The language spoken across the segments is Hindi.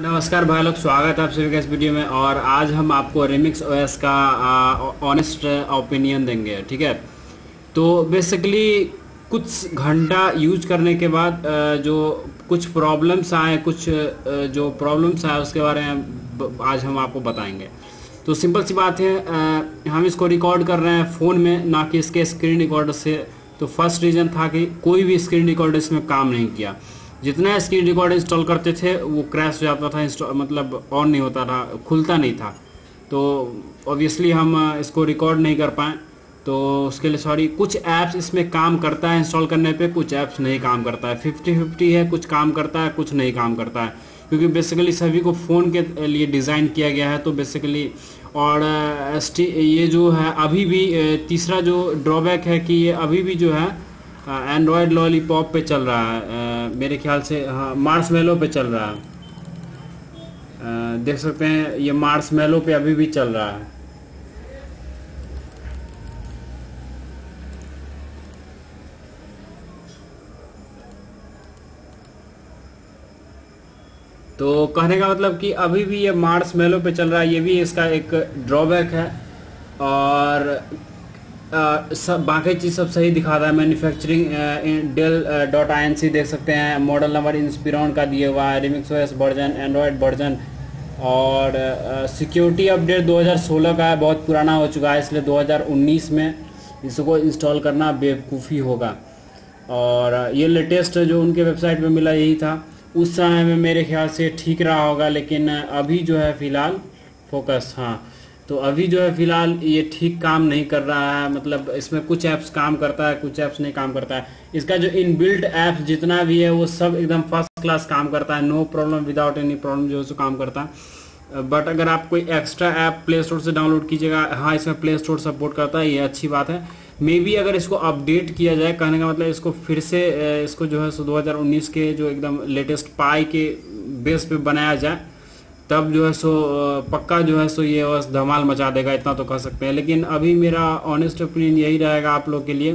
नमस्कार भाई लोग, स्वागत है आप सभी का इस वीडियो में और आज हम आपको रिमिक्स ओएस का ऑनेस्ट ओपिनियन देंगे, ठीक है? तो बेसिकली कुछ घंटा यूज़ करने के बाद जो कुछ प्रॉब्लम्स आए, कुछ जो प्रॉब्लम्स आए, उसके बारे में आज हम आपको बताएँगे। तो सिंपल सी बात है हम इसको रिकॉर्ड कर रहे हैं फ़ोन में, ना कि इसके स्क्रीन रिकॉर्डर से। तो फ़र्स्ट रीज़न था कि कोई भी स्क्रीन रिकॉर्डर इसमें काम नहीं किया। जितना स्क्रीन रिकॉर्ड इंस्टॉल करते थे, वो क्रैश हो जाता था इंस्टॉल मतलब ऑन नहीं होता था, खुलता नहीं था। तो ऑब्वियसली हम इसको रिकॉर्ड नहीं कर पाए। तो उसके लिए सॉरी कुछ ऐप्स इसमें काम करता है इंस्टॉल करने पे, कुछ ऐप्स नहीं काम करता है। फिफ्टी फिफ्टी है, कुछ काम करता है, कुछ नहीं काम करता है। क्योंकि बेसिकली सभी को फ़ोन के लिए डिज़ाइन किया गया है तो बेसिकली और ये जो है, अभी भी तीसरा जो ड्रॉबैक है कि ये अभी भी जो है एंड्रॉयड लॉलीपॉप पे चल रहा है। मेरे ख्याल से हाँ मार्स मेलो पे चल रहा है। देख सकते हैं, ये मार्स मेलो पे अभी भी चल रहा है। तो कहने का मतलब कि अभी भी ये मार्स मेलो पे चल रहा है, ये भी इसका एक ड्रॉबैक है। और सब, बाकी चीज़ सब सही दिखा रहा है। Manufacturing Dell dot I N C देख सकते हैं। मॉडल नंबर इंस्पिरॉन का दिया हुआ है। Remix OS version Android version और सिक्योरिटी अपडेट 2016 का है। बहुत पुराना हो चुका है, इसलिए 2019 में इसको इंस्टॉल करना बेवकूफ़ी होगा। और, ये लेटेस्ट जो उनके वेबसाइट पे मिला यही था। उस समय में मेरे ख्याल से ठीक रहा होगा, लेकिन अभी जो है फ़िलहाल फोकस हाँ। तो अभी जो है फ़िलहाल ये ठीक काम नहीं कर रहा है मतलब इसमें कुछ ऐप्स काम करता है, कुछ ऐप्स नहीं काम करता है। इसका जो इनबिल्ट ऐप्स जितना भी है, वो सब एकदम फ़र्स्ट क्लास काम करता है no problem without any problem जो है सो काम करता है। बट अगर आप कोई एक्स्ट्रा ऐप प्ले स्टोर से डाउनलोड कीजिएगा हाँ इसमें प्ले स्टोर सपोर्ट करता है, ये अच्छी बात है। मे बी अगर इसको अपडेट किया जाए, कहने का मतलब इसको फिर से इसको जो है सो 2019 के जो एकदम लेटेस्ट पाई के बेस पे बनाया जाए तब जो है सो पक्का जो है सो ये बस धमाल मचा देगा इतना तो कह सकते हैं। लेकिन अभी मेरा ऑनेस्ट ओपिनियन यही रहेगा आप लोग के लिए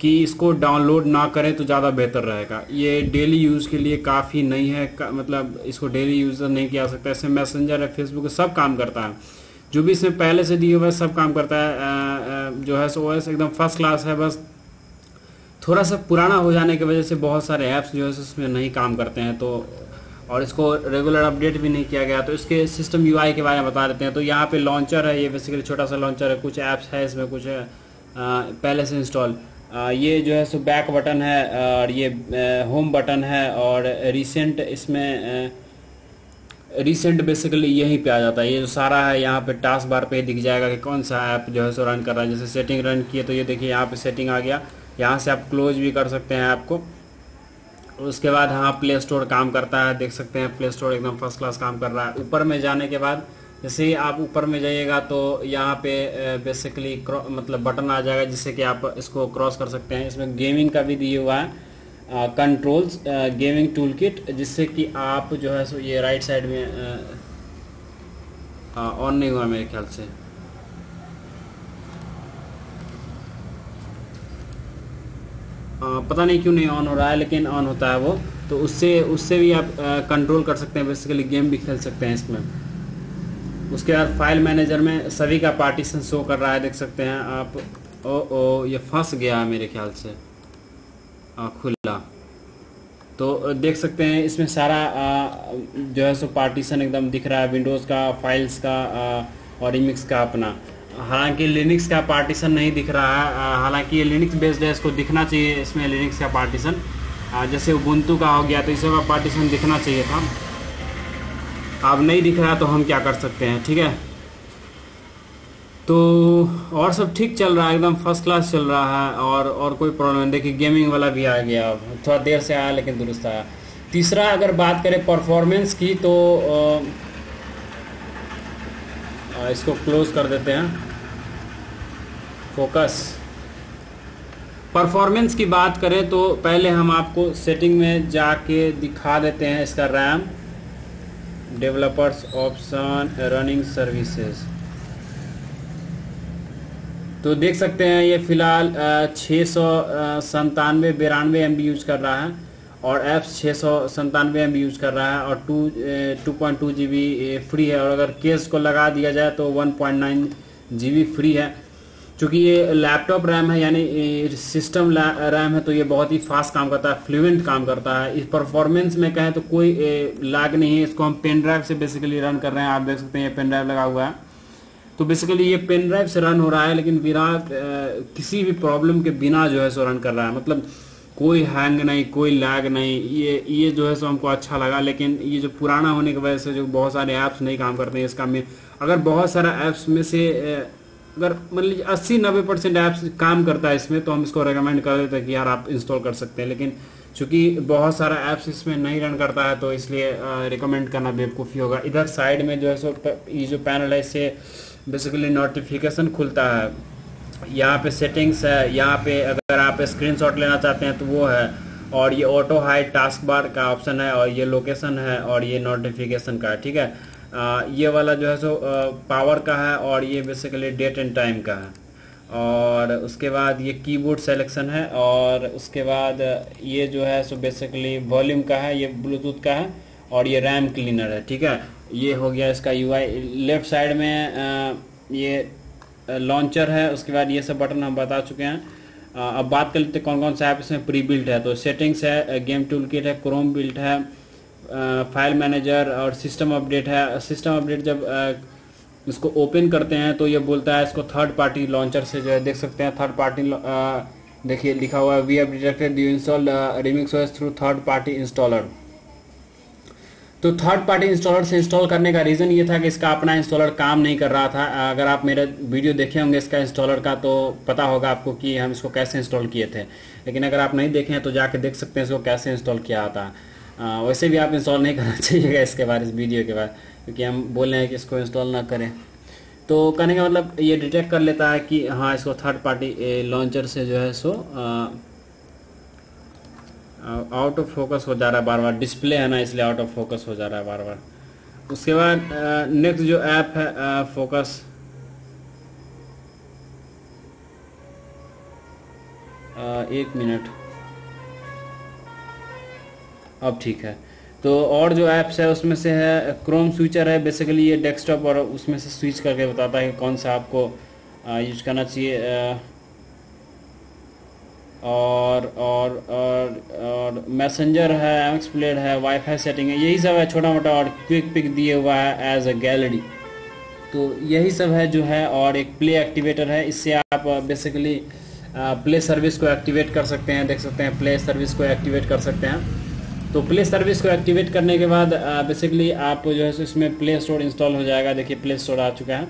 कि इसको डाउनलोड ना करें तो ज़्यादा बेहतर रहेगा। ये डेली यूज़ के लिए काफ़ी नहीं है का, मतलब इसको डेली यूज़ नहीं किया सकता। ऐसे मैसेंजर है फेसबुक सब काम करता है। जो भी इसमें पहले से दिए हुए सब काम करता है। जो है सो ओएस एकदम फ़र्स्ट क्लास है बस थोड़ा सा पुराना हो जाने की वजह से बहुत सारे ऐप्स जो है इसमें नहीं काम करते हैं। तो और इसको रेगुलर अपडेट भी नहीं किया गया। तो इसके सिस्टम यूआई के बारे में बता देते हैं। तो यहाँ पे लॉन्चर है ये बेसिकली छोटा सा लॉन्चर है। कुछ ऐप्स है इसमें कुछ है, पहले से इंस्टॉल ये जो है सो बैक बटन है और ये होम बटन है और रिसेंट इसमें रिसेंट बेसिकली यहीं पे आ जाता है। ये जो सारा है यहाँ पे टास्क बार पे दिख जाएगा कि कौन सा ऐप जो है सो रन कर रहा है। जैसे सेटिंग रन किए तो ये देखिए यहाँ पे सेटिंग आ गया। यहाँ से आप क्लोज भी कर सकते हैं ऐप को उसके बाद हाँ प्ले स्टोर काम करता है, देख सकते हैं प्ले स्टोर एकदम फ़र्स्ट क्लास काम कर रहा है। ऊपर में जाने के बाद, जैसे ही आप ऊपर में जाइएगा तो यहाँ पे बेसिकली मतलब बटन आ जाएगा, जिससे कि आप इसको क्रॉस कर सकते हैं। इसमें गेमिंग का भी दिया हुआ है कंट्रोल्स गेमिंग टूल किट जिससे कि आप जो है सो, ये राइट साइड में ऑन नहीं हुआ मेरे ख्याल से। पता नहीं क्यों नहीं ऑन हो रहा है लेकिन ऑन होता है वो। तो उससे उससे भी आप कंट्रोल कर सकते हैं बेसिकली गेम भी खेल सकते हैं इसमें। उसके बाद फ़ाइल मैनेजर में सभी का पार्टीशन शो कर रहा है देख सकते हैं आप। ओ ओ ये फंस गया है मेरे ख्याल से। आ, खुला। तो देख सकते हैं इसमें सारा आ, जो है सो पार्टीशन एकदम दिख रहा है विंडोज़ का फाइल्स का आ, और रिमिक्स का अपना। हालाँकि लिनक्स का पार्टीशन नहीं दिख रहा है। हालाँकि ये लिनक्स बेस्ड है इसको दिखना चाहिए इसमें लिनक्स का पार्टीशन जैसे उबुंटू का हो गया तो इस का पार्टीशन दिखना चाहिए था। अब नहीं दिख रहा तो हम क्या कर सकते हैं ठीक है? तो और सब ठीक चल रहा है एकदम फ़र्स्ट क्लास चल रहा है और और कोई प्रॉब्लम नहीं। देखिए गेमिंग वाला भी आ गया। अब थोड़ा देर से आया लेकिन दुरुस्त आया। तीसरा अगर बात करें परफॉर्मेंस की तो अ, इसको क्लोज कर देते हैं। फोकस परफॉर्मेंस की बात करें तो पहले हम आपको सेटिंग में जाके दिखा देते हैं इसका RAM developers option running services तो देख सकते हैं ये फ़िलहाल छः सौ संतानवे बिरानवे एम यूज़ कर रहा है। और ऐप्स छः सौ संतानवे एम यूज़ कर रहा है और two two point two G B free है। और अगर केस को लगा दिया जाए तो one point nine G B free है। चूँकि ये लैपटॉप रैम है, यानी सिस्टम रैम है तो ये बहुत ही फास्ट काम करता है फ्लुएंट काम करता है। इस परफॉर्मेंस में कहें तो कोई लैग नहीं है। इसको हम पेन ड्राइव से बेसिकली रन कर रहे हैं। आप देख सकते हैं, ये पेन ड्राइव लगा हुआ है। तो बेसिकली ये पेन ड्राइव से रन हो रहा है, लेकिन बिना किसी भी प्रॉब्लम के बिना जो है सो रन कर रहा है। मतलब कोई हैंग नहीं, कोई लैग नहीं। ये ये जो है सो हमको अच्छा लगा, लेकिन ये जो पुराना होने की वजह से जो बहुत सारे ऐप्स नहीं काम करते हैं इसका में। अगर बहुत सारा ऐप्स में से अगर मान लीजिए अस्सी नब्बे परसेंट ऐप्स काम करता है इसमें तो हम इसको रेकमेंड कर देते हैं कि यार आप इंस्टॉल कर सकते हैं। लेकिन चूँकि बहुत सारा ऐप्स इसमें नहीं रन करता है तो इसलिए रिकमेंड करना बेवकूफ़ी होगा। इधर साइड में जो है सो, ये जो पैनल है, इससे बेसिकली नोटिफिकेशन खुलता है। यहाँ पे सेटिंग्स है यहाँ पे अगर आप स्क्रीनशॉट लेना चाहते हैं तो वो है। और ये ऑटो हाइड टास्क बार का ऑप्शन है और ये लोकेशन है और ये नोटिफिकेशन का ठीक है? आ, ये वाला जो है सो पावर का है और ये बेसिकली डेट एंड टाइम का है। और उसके बाद ये कीबोर्ड सेलेक्शन है और उसके बाद ये जो है सो बेसिकली वॉल्यूम का है ये ब्लूटूथ का है और ये रैम क्लीनर है ठीक है? ये हो गया इसका यूआई लेफ़्ट साइड में आ, ये लॉन्चर है, उसके बाद ये सब बटन हम बता चुके हैं। अब बात कर लेते हैं कौन कौन सा ऐप इसमें प्री बिल्ट है। तो सेटिंग्स है गेम टूल किट है क्रोम बिल्ट है फ़ाइल मैनेजर और सिस्टम अपडेट है। सिस्टम अपडेट जब इसको ओपन करते हैं तो ये बोलता है इसको थर्ड पार्टी लॉन्चर से जो है देख सकते हैं। थर्ड पार्टी देखिए लिखा हुआ है we have detected you install Remix through third party installer तो थर्ड पार्टी इंस्टॉलर से इंस्टॉल करने का रीज़न ये था कि इसका अपना इंस्टॉलर काम नहीं कर रहा था। अगर आप मेरे वीडियो देखे होंगे इसका इंस्टॉलर का तो पता होगा आपको कि हम इसको कैसे इंस्टॉल किए थे। लेकिन अगर आप नहीं देखे हैं तो जाके देख सकते हैं इसको कैसे इंस्टॉल किया था। वैसे भी आप इंस्टॉल नहीं करना चाहिएगा इसके बाद इस वीडियो के बाद क्योंकि हम बोल रहे हैं कि इसको इंस्टॉल ना करें। तो कहने का मतलब ये डिटेक्ट कर लेता है कि हाँ इसको थर्ड पार्टी लॉन्चर से जो है सो आउट ऑफ़ फोकस हो जा रहा है बार बार डिस्प्ले है ना, इसलिए आउट ऑफ़ फोकस हो जा रहा है बार बार उसके बाद नेक्स्ट जो ऐप है फोकस एक मिनट अब ठीक है। तो और जो ऐप्स है, उसमें से है क्रोम स्विचर है बेसिकली ये डेस्कटॉप और उसमें से स्विच करके बताता है कि कौन सा आपको यूज़ करना चाहिए और और और और मैसेंजर है एम प्लेयर है वाईफाई सेटिंग है, यही सब है छोटा मोटा और क्विक पिक दिए हुआ है एज अ गैलरी तो यही सब है जो है और एक प्ले एक्टिवेटर है, इससे आप बेसिकली प्ले सर्विस को एक्टिवेट कर सकते हैं, देख सकते हैं प्ले सर्विस को एक्टिवेट कर सकते हैं। तो प्ले सर्विस को एक्टिवेट करने के बाद बेसिकली आप जो है इसमें प्ले स्टोर इंस्टॉल हो जाएगा, देखिए प्ले स्टोर आ चुका है।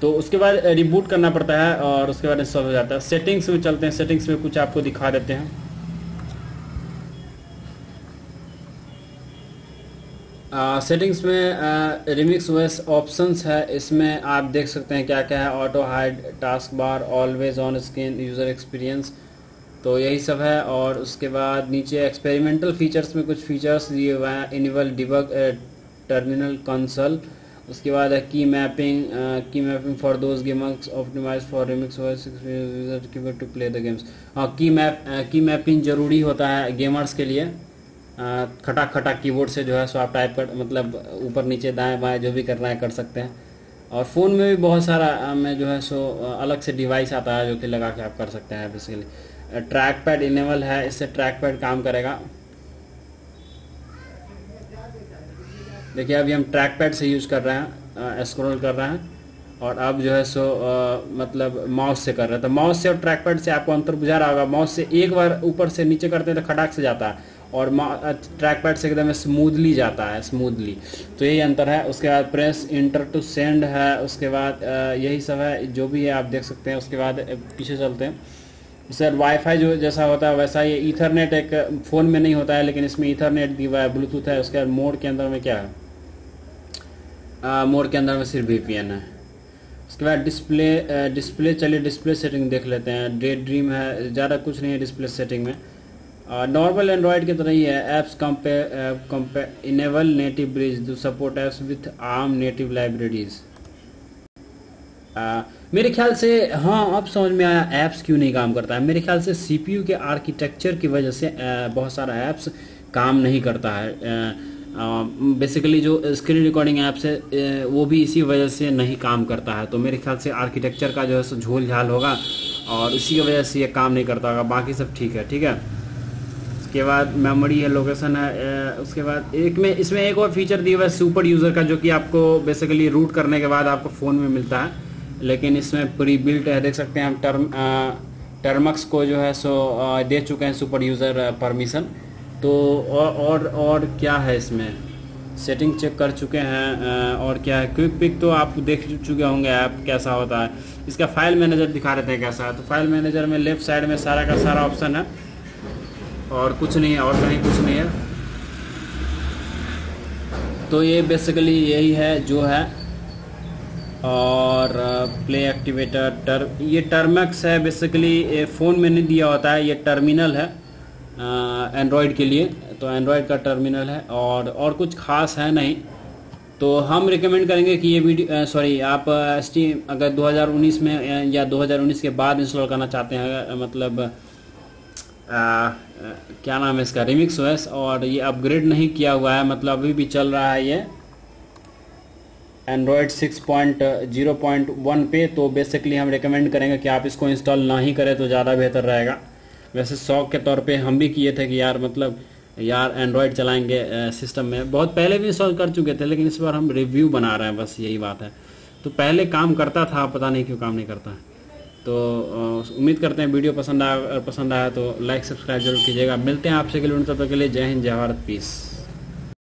तो उसके बाद रिबूट करना पड़ता है और उसके बाद इंस्टॉल हो जाता है। सेटिंग्स में चलते हैं सेटिंग्स में कुछ आपको दिखा देते हैं। सेटिंग्स में रिमिक्स वेस ऑप्शंस है, इसमें आप देख सकते हैं क्या क्या है auto hide task bar always on screen user experience तो यही सब है, और उसके बाद नीचे एक्सपेरिमेंटल फीचर्स में कुछ फीचर्स दिए हुए हैं इनिवल डिबग टर्मिनल कंसल उसके बाद है की मैपिंग की mapping for those gamers optimize for Remix to play the games हाँ की मैप की मैपिंग ज़रूरी होता है गेमर्स के लिए। खटा खटा कीबोर्ड से जो है सो आप टाइप कर मतलब ऊपर नीचे दाएँ बाएँ जो भी करना है कर सकते हैं। और फ़ोन में भी बहुत सारा में जो है सो अलग से डिवाइस आता है जो कि लगा के आप कर सकते हैं बेसिकली ट्रैक पैड इनेबल है इससे ट्रैक पैड काम करेगा। देखिए अभी हम ट्रैक पैड से यूज़ कर रहे हैं स्क्रॉल कर रहे हैं और अब जो है सो आ, मतलब माउस से कर रहे हैं। तो माउस से और ट्रैक पैड से आपको अंतर बुझा रहा होगा। माउस से एक बार ऊपर से नीचे करते हैं तो खटाक से जाता है। और ट्रैक पैड से एकदम स्मूथली जाता है स्मूथली तो यही अंतर है। उसके बाद प्रेस इंटर टू सेंड है। उसके बाद यही सब है। जो भी है, आप देख सकते हैं। उसके बाद पीछे चलते हैं। सर वाईफाई जो जैसा होता है, वैसा ये ईथरनेट एक फ़ोन में नहीं होता है, लेकिन इसमें ईथरनेट दिया हुआ है ब्लूटूथ है। उसके बाद मोड के अंदर में क्या है? मोड के अंदर में सिर्फ़ वी है। उसके बाद डिस्प्ले डिस्प्ले चलिए डिस्प्ले सेटिंग देख लेते हैं। डे ड्रीम है। ज़्यादा कुछ नहीं है डिस्प्ले सेटिंग में। नॉर्मल एंड्रॉयड की तरह ही है apps compat enable native bridge to support apps with ARM native libraries मेरे ख्याल से हाँ अब समझ में आया ऐप्स क्यों नहीं काम करता है? मेरे ख्याल से सीपीयू के आर्किटेक्चर की वजह से आ, बहुत सारा ऐप्स काम नहीं करता है। बेसिकली जो स्क्रीन रिकॉर्डिंग ऐप्स है वो भी इसी वजह से नहीं काम करता है। तो मेरे ख्याल से आर्किटेक्चर का जो है सो झोल झाल होगा और इसी की वजह से ये काम नहीं करता होगा। बाकी सब ठीक है ठीक है? उसके बाद मेमोरी है लोकेशन है उसके बाद एक में, इसमें एक और फीचर दिया हुआ है सुपर यूज़र का, जो कि आपको बेसिकली रूट करने के बाद आपको फ़ोन में मिलता है। लेकिन इसमें प्री बिल्ट है, देख सकते हैं हम टर्म टर्मक्स को जो है सो दे चुके हैं सुपर यूज़र परमिशन तो और और और क्या है इसमें? सेटिंग चेक कर चुके हैं और क्या है? क्विक पिक तो आप देख चुके होंगे ऐप कैसा होता है। इसका फ़ाइल मैनेजर दिखा रहे थे कैसा? है तो फ़ाइल मैनेजर में लेफ़्ट साइड में सारा का सारा ऑप्शन है। और कुछ नहीं है और कहीं कुछ नहीं है। तो ये बेसिकली यही है जो है। और प्ले एक्टिवेटर टर ये टर्मक्स है बेसिकली फ़ोन में नहीं दिया होता है, ये टर्मिनल है एंड्रॉयड के लिए। तो एंड्रॉयड का टर्मिनल है और और कुछ खास है नहीं। तो हम रिकमेंड करेंगे कि ये वीडियो सॉरी आप स्टीम अगर 2019 में, या 2019 के बाद इंस्टॉल करना चाहते हैं मतलब क्या नाम है इसका? रिमिक्स ओएस और ये अपग्रेड नहीं किया हुआ है मतलब अभी भी चल रहा है ये। एंड्रॉयड 6.0.1 पे तो बेसिकली हम रिकमेंड करेंगे कि आप इसको इंस्टॉल ना ही करें तो ज़्यादा बेहतर रहेगा। वैसे शौक के तौर पे हम भी किए थे कि यार मतलब यार एंड्रॉयड चलाएँगे सिस्टम में। बहुत पहले भी इंस्टॉल कर चुके थे, लेकिन इस बार हम रिव्यू बना रहे हैं, बस यही बात है। तो पहले काम करता था, पता नहीं क्यों काम नहीं करता। है तो उम्मीद करते हैं वीडियो पसंद आया पसंद आया तो लाइक सब्सक्राइब ज़रूर कीजिएगा। मिलते हैं आपसे के लिए तब तक के लिए जय हिंद, जय भारत पीस